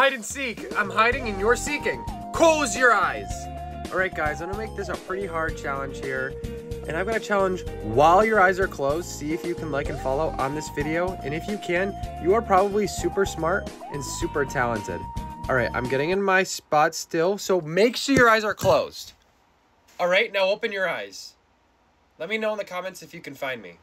Hide and seek. I'm hiding and you're seeking. Close your eyes. All right, guys, I'm gonna make this a pretty hard challenge here. And I'm gonna challenge while your eyes are closed, see if you can like and follow on this video. And if you can, you are probably super smart and super talented. All right, I'm getting in my spot still, so make sure your eyes are closed. All right, now open your eyes. Let me know in the comments if you can find me.